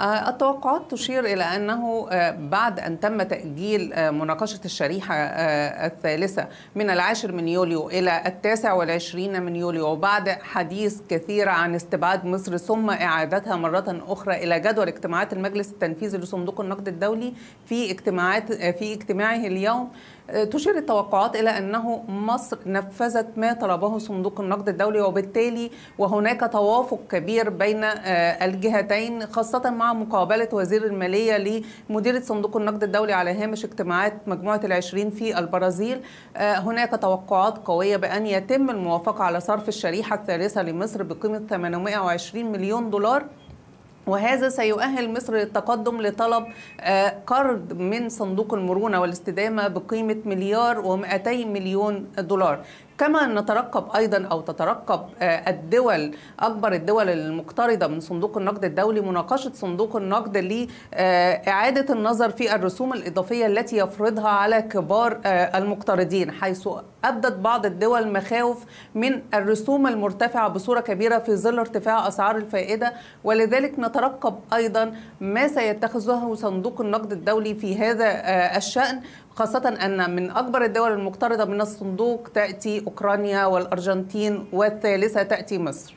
التوقعات تشير إلى أنه بعد أن تم تأجيل مناقشة الشريحة الثالثة من العاشر من يوليو إلى التاسع والعشرين من يوليو وبعد حديث كثير عن استبعاد مصر ثم إعادتها مرة أخرى إلى جدول اجتماعات المجلس التنفيذي لصندوق النقد الدولي في اجتماعات في اجتماعه اليوم تشير التوقعات إلى أنه مصر نفذت ما طلبه صندوق النقد الدولي وبالتالي وهناك توافق كبير بين الجهتين خاصة مع مقابلة وزير المالية لمديرة صندوق النقد الدولي على هامش اجتماعات مجموعة العشرين في البرازيل. هناك توقعات قوية بأن يتم الموافقة على صرف الشريحة الثالثة لمصر بقيمة 820 مليون دولار. وهذا سيؤهل مصر للتقدم لطلب قرض من صندوق المرونة والاستدامة بقيمة مليار و200 مليون دولار. كما نترقب أيضا أو تترقب الدول أكبر الدول المقترضة من صندوق النقد الدولي مناقشة صندوق النقد لاعاده النظر في الرسوم الإضافية التي يفرضها على كبار المقترضين حيث أبدت بعض الدول مخاوف من الرسوم المرتفعة بصورة كبيرة في ظل ارتفاع أسعار الفائدة. ولذلك نترقب أيضا ما سيتخذه صندوق النقد الدولي في هذا الشأن. خاصة أن من أكبر الدول المقترضة من الصندوق تأتي أوكرانيا والأرجنتين والثالثة تأتي مصر.